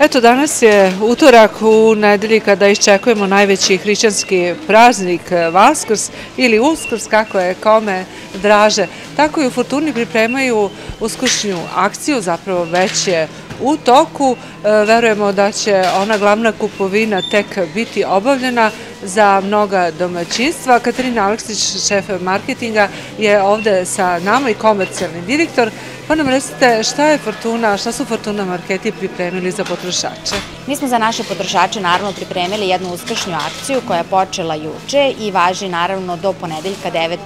Eto, danas je utorak u nedelji kada iščekujemo najveći hrišćanski praznik Vaskrs ili Uskrs, kako je kome draže. Tako i u Fortuni pripremaju uskršnju akciju, zapravo već je u toku. E, verujemo da će ona glavna kupovina tek biti obavljena za mnoga domaćinstva. Katarina Aleksić, šef marketinga, je ovde sa nama i komercijalni direktor. Pa nam recite šta je Fortuna, šta su Fortuna marketi pripremili za potrošače? Mi smo za naše potrošače naravno pripremili jednu uskršnju akciju koja je počela juče i važi naravno do ponedeljka 9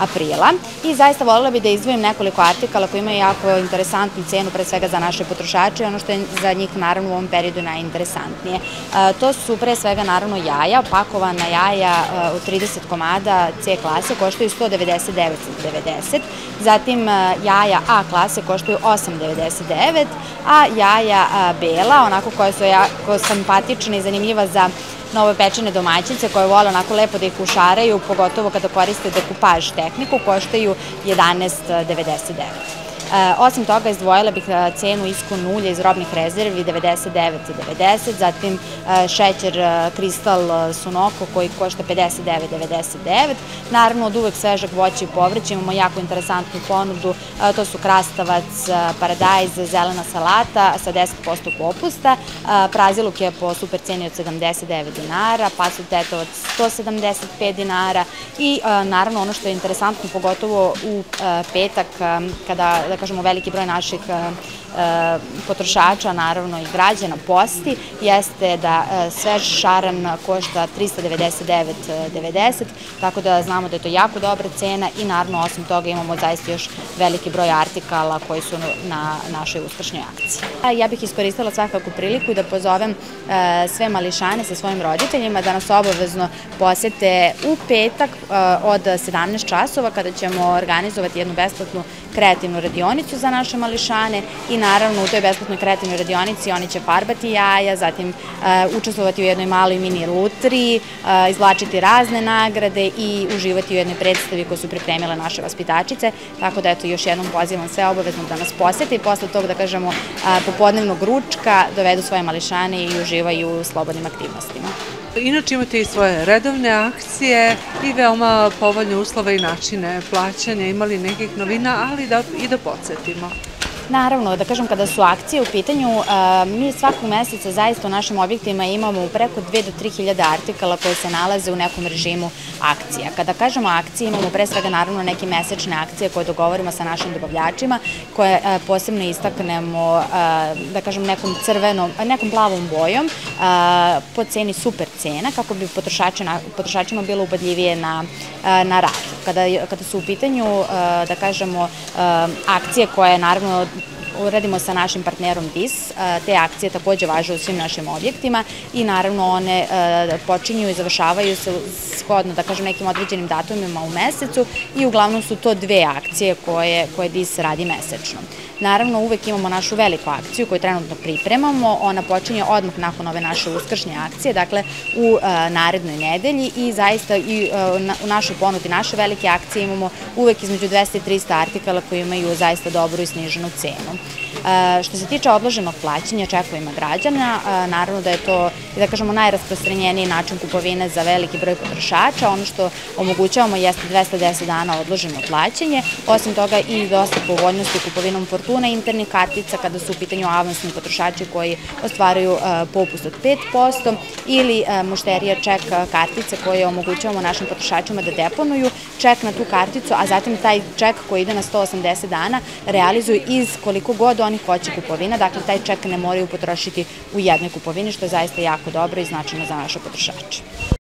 aprila i zaista voljela bi da izdvojim nekoliko artikala koji imaju jako interesantnu cenu pre svega za naše potrošače i ono što je za njih naravno u ovom periodu najinteresantnije. E, to su pre svega naravno jaja, pakovana jaja e, od 30 komada C klase koštaju 199,90, zatim e, jaja A klase koštaju 8,99, a jaja bela, onako koja su jako simpatična i zanimljiva za novopečene domaćice koje vole onako lepo da ih ušaraju, pogotovo kada koriste dekupaž tehniku, koštaju 11,99. E, osim toga, izdvojila bih e, cenu iskon ulja iz robnih rezervi 99,90, zatim e, šećer kristal sunoko koji košta 59,99. Naravno, od uvek svežeg voća i povrća imamo jako interesantnu ponudu, to su krastavac, paradajz, zelena salata sa 10% popusta, praziluk je po super ceni od 79 dinara, pasulj tetovac 175 dinara i naravno ono što je interesantno, pogotovo u petak kada da kažemo, veliki broj naših e, e, potrošača, naravno i građana posti, jeste da e, svež šaran košta 399,90, tako da znamo da je to jako dobra cena i naravno osim toga imamo zaista još veliki broj artikala koji su na našoj uskršnjoj akciji. Ja bih iskoristila svakako priliku da pozovem sve mališane sa svojim roditeljima da nas obavezno posete u petak od 17 časova kada ćemo organizovati jednu besplatnu kreativnu radionicu za naše mališane i naravno u toj besplatnoj kreativnoj radionici oni će farbati jaja, zatim uh, učestvovati u jednoj maloj mini lutri, uh, izvlačiti razne nagrade i uživati u jednoj predstavi koju su pripremile naše vaspitačice, tako da eto još jednom pozivam sve obavezno da nas posete i posle tog da kažemo uh, popodnevnog ručka dovedu svoje mališane i uživaju u slobodnim aktivnostima. Inače imate i svoje redovne akcije i veoma povoljne uslove i načine plaćanja. Imali nekih novina, ali da, i da podsjetimo. Naravno, da kažem, kada su akcije u pitanju, mi svakog meseca zaista u našim objektima imamo preko 2 do 3 hiljada artikala koje se nalaze u nekom režimu akcija. Kada kažemo akcije, imamo pre svega naravno neke mesečne akcije koje dogovorimo sa našim dobavljačima, koje posebno istaknemo, da kažem, nekom crvenom, nekom plavom bojom, po ceni super cena, kako bi potrošačima bilo ubadljivije na, na rad. Kada, kada su u pitanju, da kažemo, akcije koje naravno uradimo sa našim partnerom DIS. Te akcije takođe važe u svim našim objektima i naravno one počinju i završavaju se shodno, da kažem, nekim određenim datumima u mesecu i uglavnom su to dve akcije koje, koje DIS radi mesečno. Naravno, uvek imamo našu veliku akciju koju trenutno pripremamo. Ona počinje odmah nakon ove naše uskršnje akcije, dakle u narednoj nedelji i zaista i u našoj ponudi naše velike akcije imamo uvek između 200 i 300 artikala koji imaju zaista dobru i sniženu cenu. Što se tiče odloženog plaćanja čekovima građana, naravno da je to, da kažemo, najrasprostranjeniji način kupovine za veliki broj potrošača. Ono što omogućavamo jeste 210 dana odloženo plaćanje. Osim toga i dosta povoljnosti kupovinom Fortuna internih kartica kada su u pitanju avansni potrošači koji ostvaraju popust od 5% ili mušterija ček kartice koje omogućavamo našim potrošačima da deponuju ček na tu karticu, a zatim taj ček koji ide na 180 dana realizuju iz koliko god oni hoće kupovina, dakle taj ček ne moraju potrošiti u jednoj kupovini, što je zaista jako dobro i značajno za naše potrošače.